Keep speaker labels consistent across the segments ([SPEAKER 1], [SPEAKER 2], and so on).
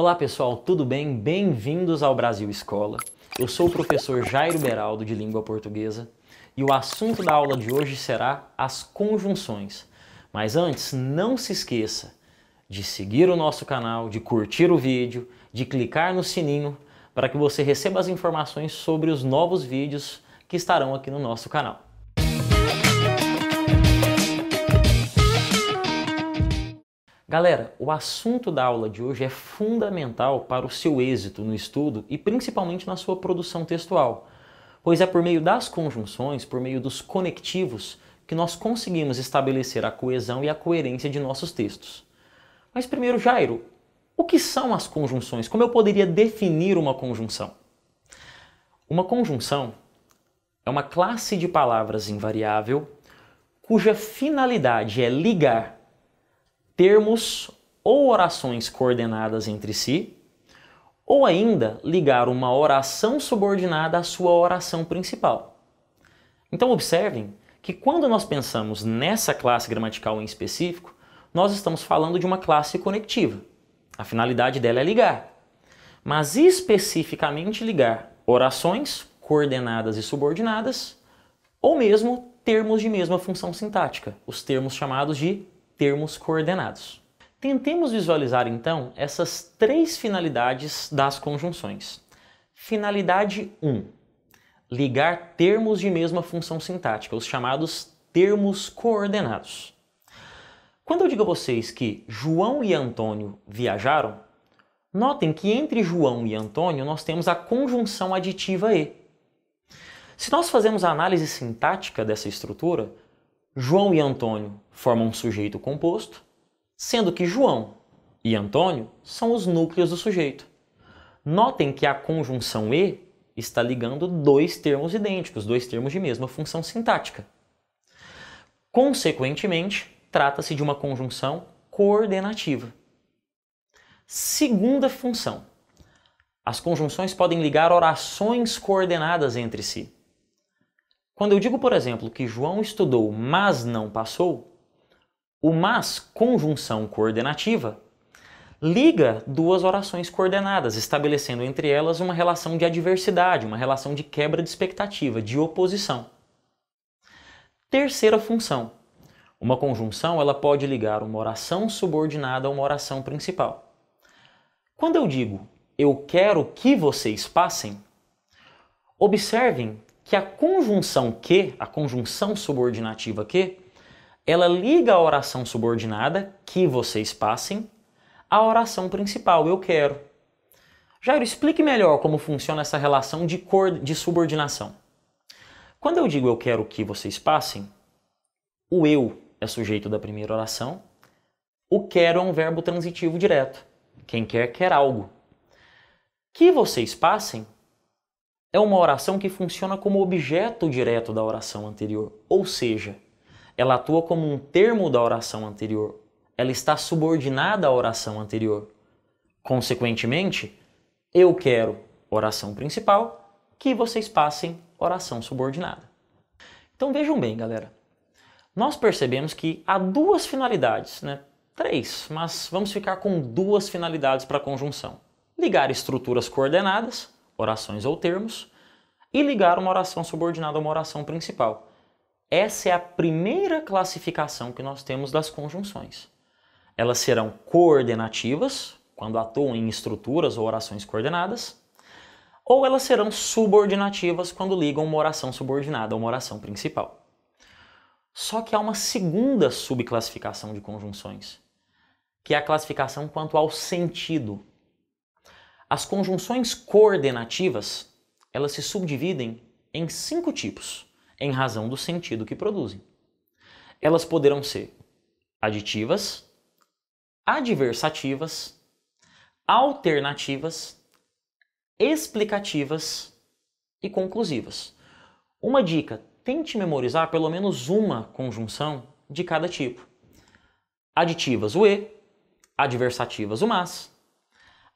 [SPEAKER 1] Olá pessoal, tudo bem? Bem-vindos ao Brasil Escola. Eu sou o professor Jairo Beraldo de Língua Portuguesa e o assunto da aula de hoje será as conjunções. Mas antes, não se esqueça de seguir o nosso canal, de curtir o vídeo, de clicar no sininho para que você receba as informações sobre os novos vídeos que estarão aqui no nosso canal. Galera, o assunto da aula de hoje é fundamental para o seu êxito no estudo e principalmente na sua produção textual, pois é por meio das conjunções, por meio dos conectivos, que nós conseguimos estabelecer a coesão e a coerência de nossos textos. Mas primeiro, Jairo, o que são as conjunções? Como eu poderia definir uma conjunção? Uma conjunção é uma classe de palavras invariável cuja finalidade é ligar termos ou orações coordenadas entre si, ou ainda ligar uma oração subordinada à sua oração principal. Então observem que quando nós pensamos nessa classe gramatical em específico, nós estamos falando de uma classe conectiva. A finalidade dela é ligar. Mas especificamente ligar orações coordenadas e subordinadas, ou mesmo termos de mesma função sintática, os termos chamados de termos coordenados. Tentemos visualizar então essas três finalidades das conjunções. Finalidade 1: ligar termos de mesma função sintática, os chamados termos coordenados. Quando eu digo a vocês que João e Antônio viajaram, notem que entre João e Antônio nós temos a conjunção aditiva e. Se nós fazemos a análise sintática dessa estrutura, João e Antônio formam um sujeito composto, sendo que João e Antônio são os núcleos do sujeito. Notem que a conjunção e está ligando dois termos idênticos, dois termos de mesma função sintática. Consequentemente, trata-se de uma conjunção coordenativa. Segunda função. As conjunções podem ligar orações coordenadas entre si. Quando eu digo, por exemplo, que João estudou, mas não passou, o mas, conjunção coordenativa, liga duas orações coordenadas, estabelecendo entre elas uma relação de adversidade, uma relação de quebra de expectativa, de oposição. Terceira função. Uma conjunção ela pode ligar uma oração subordinada a uma oração principal. Quando eu digo eu quero que vocês passem, observem que a conjunção que, a conjunção subordinativa que, ela liga a oração subordinada, que vocês passem, à oração principal, eu quero. Jairo, explique melhor como funciona essa relação de, cor, de subordinação. Quando eu digo eu quero que vocês passem, o eu é sujeito da primeira oração, o quero é um verbo transitivo direto. Quem quer, quer algo. Que vocês passem é uma oração que funciona como objeto direto da oração anterior, ou seja, ela atua como um termo da oração anterior, ela está subordinada à oração anterior. Consequentemente, eu quero oração principal, que vocês passem oração subordinada. Então vejam bem, galera. Nós percebemos que há duas finalidades, né? Três, mas vamos ficar com duas finalidades para a conjunção: ligar estruturas coordenadas orações ou termos, e ligar uma oração subordinada a uma oração principal. Essa é a primeira classificação que nós temos das conjunções. Elas serão coordenativas, quando atuam em estruturas ou orações coordenadas, ou elas serão subordinativas quando ligam uma oração subordinada a uma oração principal. Só que há uma segunda subclassificação de conjunções, que é a classificação quanto ao sentido as conjunções coordenativas, elas se subdividem em cinco tipos, em razão do sentido que produzem. Elas poderão ser aditivas, adversativas, alternativas, explicativas e conclusivas. Uma dica: tente memorizar pelo menos uma conjunção de cada tipo. Aditivas o e, adversativas o mas,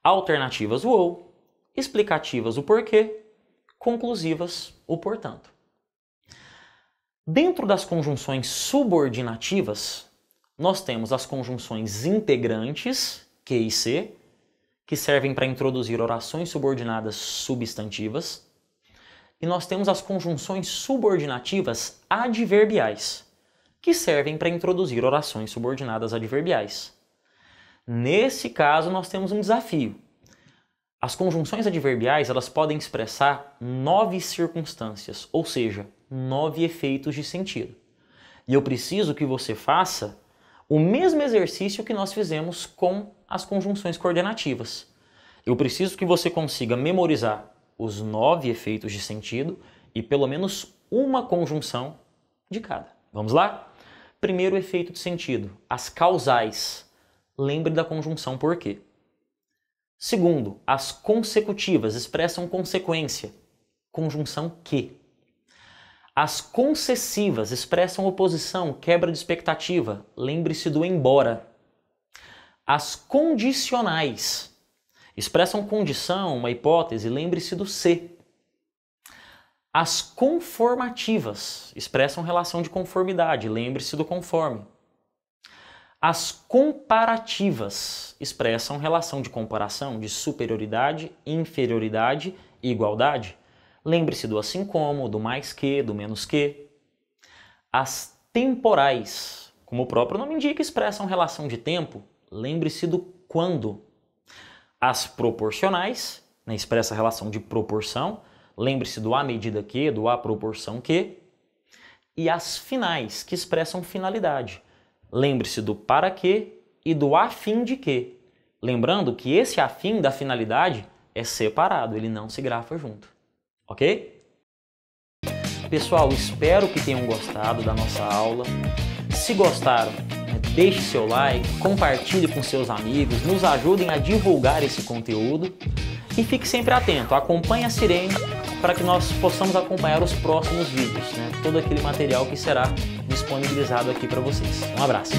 [SPEAKER 1] alternativas o ou, explicativas o porquê, conclusivas o portanto. Dentro das conjunções subordinativas, nós temos as conjunções integrantes, Q e C, que servem para introduzir orações subordinadas substantivas. E nós temos as conjunções subordinativas adverbiais, que servem para introduzir orações subordinadas adverbiais. Nesse caso, nós temos um desafio. As conjunções adverbiais elas podem expressar nove circunstâncias, ou seja, nove efeitos de sentido. E eu preciso que você faça o mesmo exercício que nós fizemos com as conjunções coordenativas. Eu preciso que você consiga memorizar os nove efeitos de sentido e pelo menos uma conjunção de cada. Vamos lá? Primeiro efeito de sentido, as causais. Lembre da conjunção por quê. Segundo, as consecutivas expressam consequência. Conjunção que. As concessivas expressam oposição, quebra de expectativa. Lembre-se do embora. As condicionais expressam condição, uma hipótese. Lembre-se do se. As conformativas expressam relação de conformidade. Lembre-se do conforme. As comparativas expressam relação de comparação, de superioridade, inferioridade e igualdade. Lembre-se do assim como, do mais que, do menos que. As temporais, como o próprio nome indica, expressam relação de tempo. Lembre-se do quando. As proporcionais, né, expressa relação de proporção. Lembre-se do à medida que, do à proporção que. E as finais, que expressam finalidade. Lembre-se do para que e do a fim de que. Lembrando que esse afim da finalidade é separado, ele não se grafa junto. Ok? Pessoal, espero que tenham gostado da nossa aula. Se gostaram, deixe seu like, compartilhe com seus amigos, nos ajudem a divulgar esse conteúdo e fique sempre atento, acompanhe a Sirene para que nós possamos acompanhar os próximos vídeos, né? todo aquele material que será disponibilizado aqui para vocês. Um abraço!